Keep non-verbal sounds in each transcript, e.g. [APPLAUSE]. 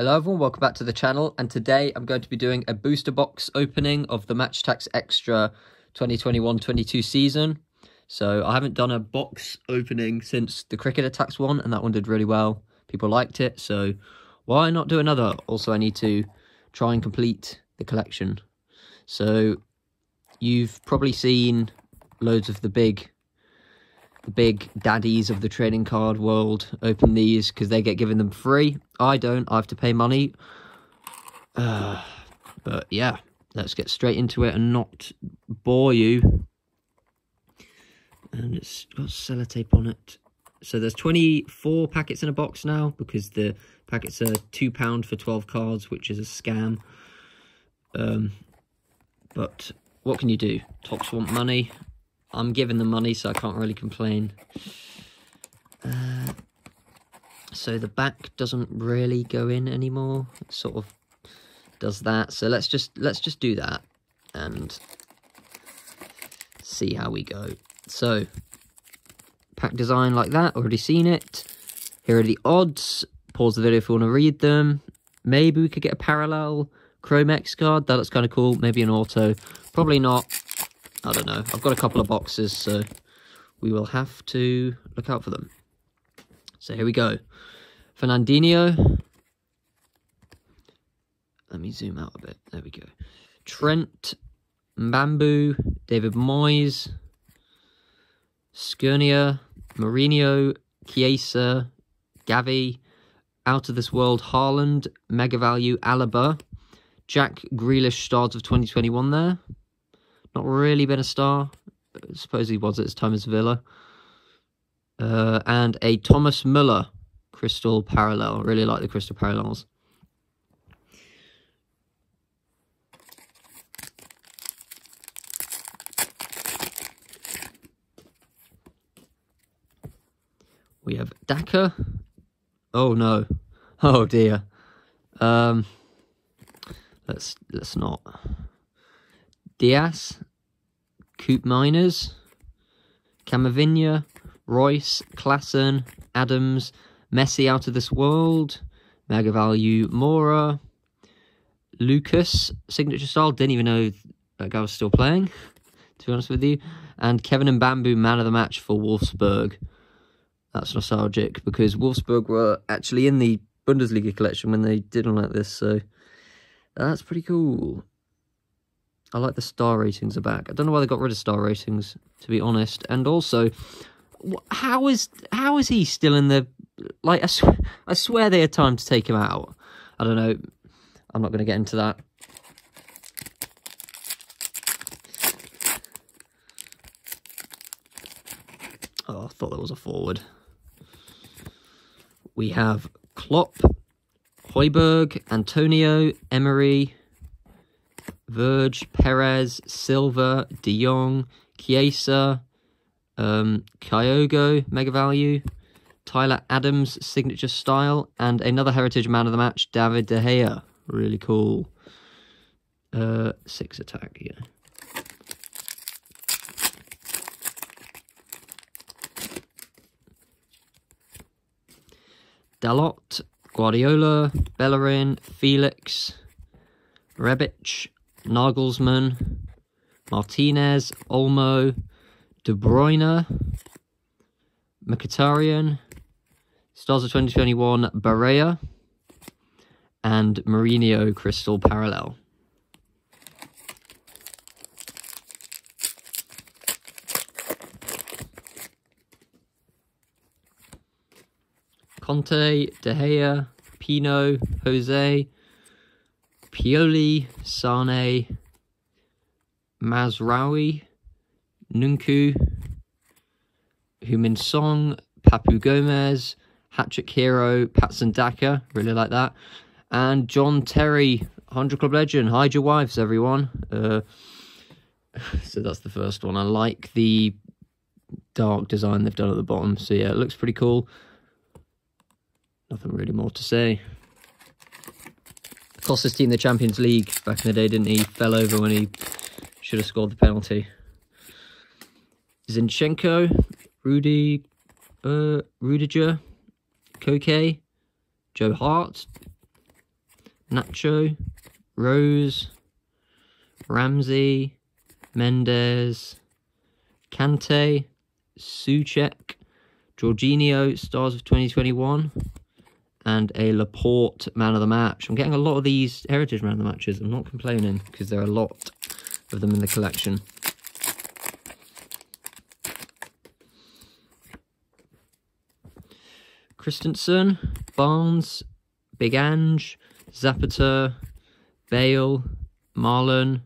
Hello everyone, welcome back to the channel and today I'm going to be doing a booster box opening of the Match Attax Extra 2021-22 season. So I haven't done a box opening since the Cricket Attax one and that one did really well. People liked it, so why not do another? Also I need to try and complete the collection. So you've probably seen loads of the big the big daddies of the trading card world open these because they get given them free. I don't. I have to pay money. Uh, [SIGHS] but yeah, let's get straight into it and not bore you. And it's got sellotape on it. So there's 24 packets in a box now because the packets are £2 for 12 cards, which is a scam. Um, but what can you do? Topps want money. I'm giving the money, so I can't really complain. Uh, so the back doesn't really go in anymore. It sort of does that. So let's just let's just do that and see how we go. So pack design like that. Already seen it. Here are the odds. Pause the video if you want to read them. Maybe we could get a parallel Chromex card. That looks kind of cool. Maybe an auto. Probably not. I don't know. I've got a couple of boxes, so we will have to look out for them. So here we go. Fernandinho. Let me zoom out a bit. There we go. Trent, Mbabu, David Moyes, Skriniar, Mourinho, Chiesa, Gavi, Out of This World, Haaland, Mega Value, Alaba, Jack Grealish stars of 2021 there. Not really been a star. I suppose he was at his time as Villa. Uh, and a Thomas Muller crystal parallel. Really like the crystal parallels. We have Daka. Oh no. Oh dear. Um let's let's not. Diaz, Koopmeiners, Camavinga, Reus, Klaassen, Adams, Messi out of this world, Mega Value Mora, Lucas, signature style, didn't even know that guy was still playing, to be honest with you, and Kevin Mbabu, man of the match for Wolfsburg. That's nostalgic because Wolfsburg were actually in the Bundesliga collection when they did one like this, so that's pretty cool. I like the star ratings are back. I don't know why they got rid of star ratings, to be honest. And also, how is how is he still in the like? I, sw I swear they had time to take him out. I don't know. I'm not going to get into that. Oh, I thought there was a forward. We have Klopp, Højbjerg, Antonio, Emery, Verge, Perez, Silva, De Jong, Chiesa, um, Kyogo, Mega Value, Tyler Adams, Signature Style, and another Heritage Man of the Match, David De Gea. Really cool. Uh, six attack, yeah. Dalot, Guardiola, Bellerin, Felix, Rebic, Nagelsmann, Martinez, Olmo, De Bruyne, Mkhitaryan, Stars of 2021, Barea, and Mourinho Crystal Parallel. Conte, De Gea, Pino, Jose, Pioli, Sane, Mazraoui, Nkunku, Heung-min Son, Papu Gomez, Hattrick Hero, Patson Daka, really like that, and John Terry, 100 Club Legend. Hide your wives, everyone. Uh, [SIGHS] so that's the first one. I like the dark design they've done at the bottom. So yeah, it looks pretty cool. Nothing really more to say. Cost his team the Champions League back in the day, didn't he? Fell over when he should have scored the penalty. Zinchenko, Rudy, uh, Rudiger, Koke, Joe Hart, Nacho, Rose, Ramsey, Mendes, Kante, Soucek, Jorginho, Stars of 2021, and a Laporte Man of the Match. I'm getting a lot of these Heritage Man of the Matches. I'm not complaining because there are a lot of them in the collection. Christensen, Barnes, Big Ange, Zapata, Bale, Marlon,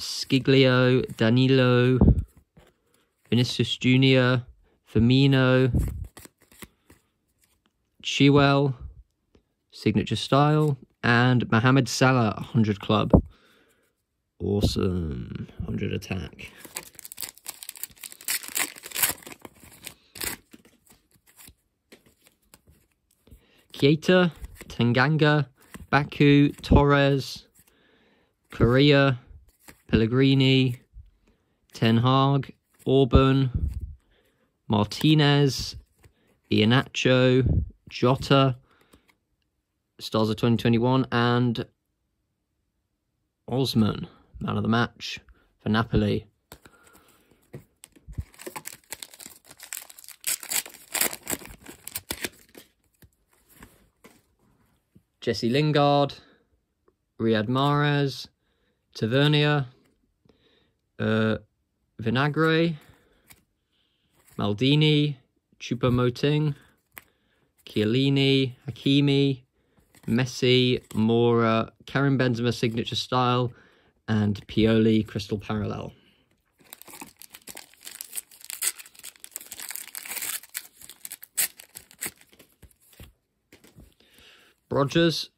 Sciglio, Danilo, Vinicius Jr., Firmino, Chilwell, Signature Style, and Mohamed Salah, 100 Club. Awesome. 100 attack. Keita, Tanganga, Baku, Torres, Correa, Pellegrini, Ten Hag, Auburn, Martinez, Iheanacho, Jota, Stars of 2021, and Osimhen, man of the match for Napoli. Jesse Lingard, Riyad Mahrez, Tavernier, uh, Vinagre, Maldini, Choupo-Moting, Chiellini, Hakimi, Messi, Mora, Karim Benzema signature style, and Pioli crystal parallel. Rogers,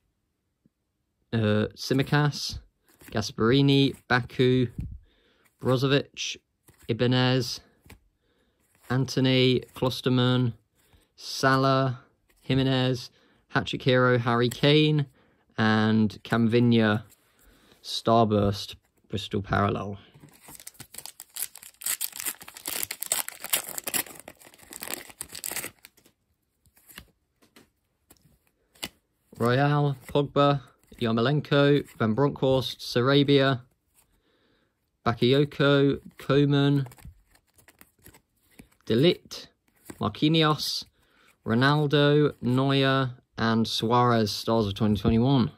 uh, Tsimikas, Gasperini, Baku, Brozovic, Ibanez, Anthony, Klostermann, Salah, Jimenez, Hero, Harry Kane, and Camavinga, Starburst, Crystal Parallel. Royale, Pogba, Yarmolenko, Van Bronckhorst, Sarabia, Bakayoko, Coman, De Ligt, Marquinhos, Ronaldo, Neuer, and Suarez, stars of 2021.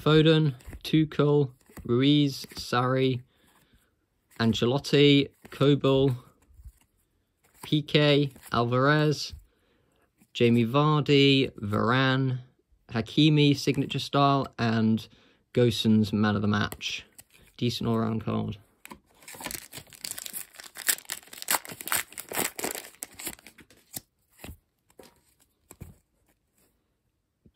Foden, Tuchel, Ruiz, Sarri, Ancelotti, Kobel, Piqué, Alvarez, Jamie Vardy, Varane, Hakimi, signature style, and Gosens, man of the match. Decent all-round card.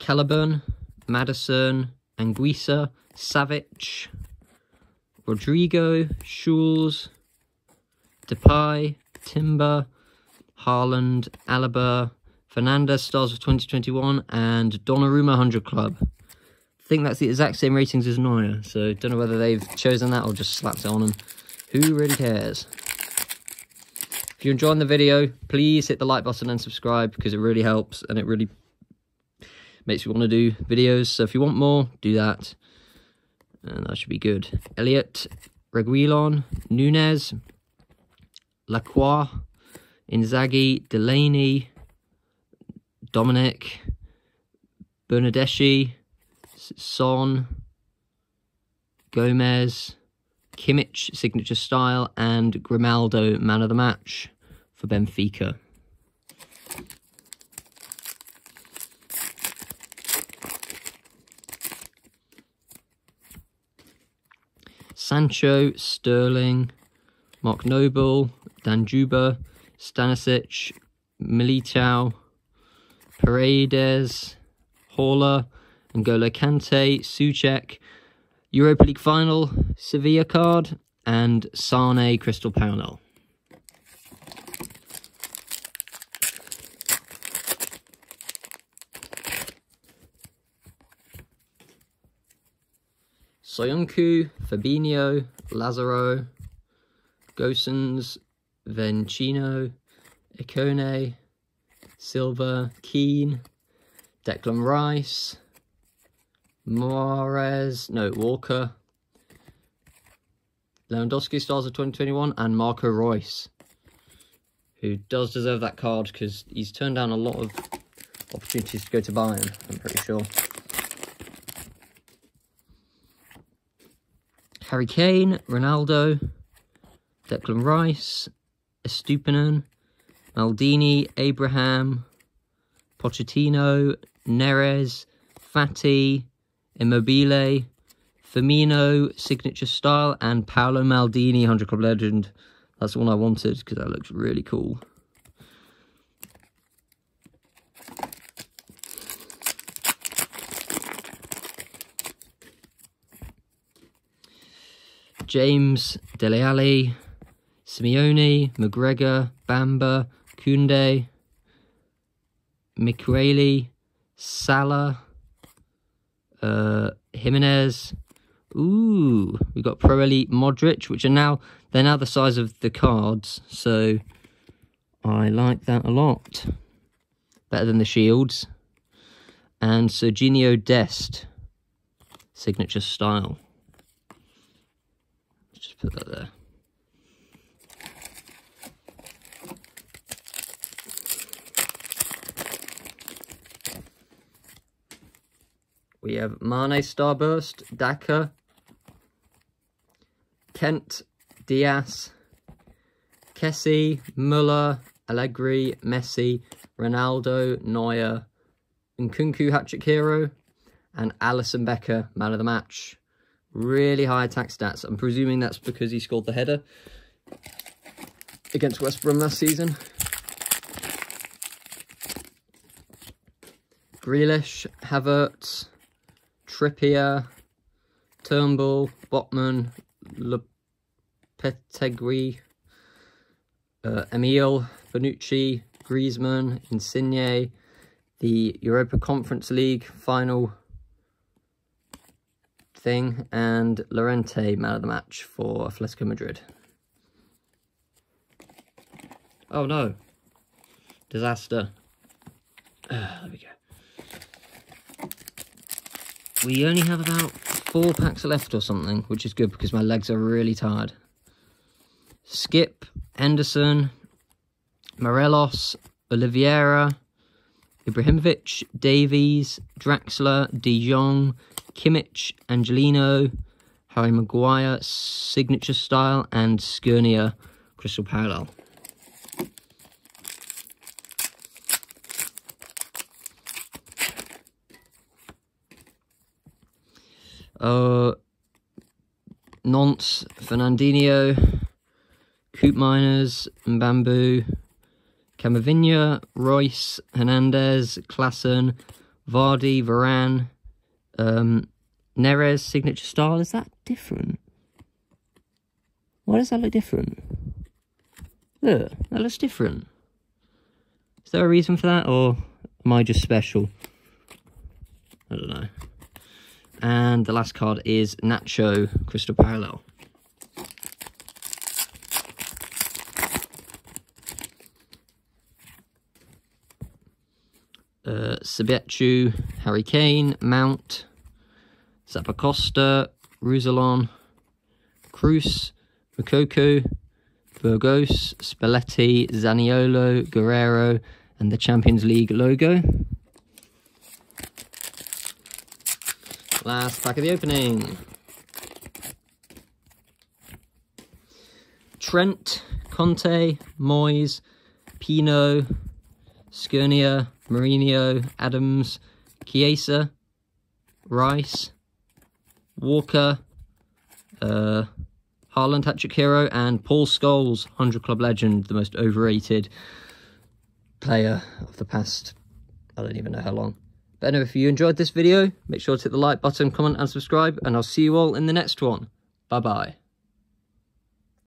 Caliburn, Maddison, Anguissa, Savic, Rodrigo, Schulz, Depay, Timber, Haaland, Alaba, Fernandez, Stars of 2021, and Donnarumma 100 Club. Think that's the exact same ratings as Neuer, so don't know whether they've chosen that or just slapped it on them. Who really cares? If you're enjoying the video, please hit the like button and subscribe because it really helps and it really makes me want to do videos. So if you want more, do that and that should be good. Elliot, Reguilon, Nunez, Lacroix, Inzaghi, Delaney, Dominic, Bernadeschi, Son, Gomez, Kimmich, signature style, and Grimaldo, man of the match for Benfica. Sancho, Sterling, Mark Noble, Danjuma, Stanisic, Militao, Paredes, Haller, N'Golo Kante, Soucek, Europa League final, Sevilla card, and Sane Crystal Parallel. Soyuncu, Fabinho, Lazaro, Gosens, Vencino, Ikone, Silva, Keane, Declan Rice, Mahrez, no, Walker, Lewandowski stars of 2021, and Marco Reus, who does deserve that card because he's turned down a lot of opportunities to go to Bayern, I'm pretty sure. Harry Kane, Ronaldo, Declan Rice, Estupinan, Maldini, Abraham, Pochettino, Neres, Fati, Immobile, Firmino, signature style, and Paolo Maldini, 100 Club Legend. That's the one I wanted because that looks really cool. James, Dele Alli, Simeone, McGregor, Bamba, Kunde, Miqueli, Salah, uh, Jimenez. Ooh, we got Pro Elite Modric, which are now, they're now the size of the cards. So I like that a lot. Better than the shields. And Serginho Dest, signature style. Just put that there. We have Mane Starburst, Daka, Kent, Diaz, Kessie, Muller, Allegri, Messi, Ronaldo, Neuer, Nkunku Hattrick Hero, and Alisson Becker, man of the match. Really high attack stats. I'm presuming that's because he scored the header against West Brom last season. Grealish, Havertz, Trippier, Turnbull, Botman, Lopetegui, uh, Emil, Bonucci, Griezmann, Insigne, the Europa Conference League final thing, and Llorente, man of the match for Atletico Madrid. Oh no. Disaster. Uh, [SIGHS] there we go. We only have about four packs left or something, which is good because my legs are really tired. Skipp, Henderson, Morelos, Oliveira, Ibrahimovic, Davies, Draxler, De Jong, Kimmich, Angelino, Harry Maguire, Signature Style, and Skriniar, Crystal Parallel. Uh, Nonce, Fernandinho, Koopmeiners, Mbabu, Camavinga, Reus, Hernandez, Klaassen, Vardy, Varane, um, Neres, signature style. Is that different? Why does that look different? Look, that looks different. Is there a reason for that, or am I just special? I don't know. And the last card is Nacho Crystal Parallel. Uh, Sabechu, Harry Kane, Mount, Zappacosta, Ruzalon, Cruz, Moukoko, Burgos, Spalletti, Zaniolo, Guerrero, and the Champions League logo. Last pack of the opening. Trent, Conte, Moyes, Pino, Skriniar, Mourinho, Adams, Chiesa, Rice, Walker, uh, Haaland, Hattrick Hero, and Paul Scholes, 100 Club Legend, the most overrated player of the past, I don't even know how long. But anyway, if you enjoyed this video, make sure to hit the like button, comment and subscribe, and I'll see you all in the next one. Bye-bye.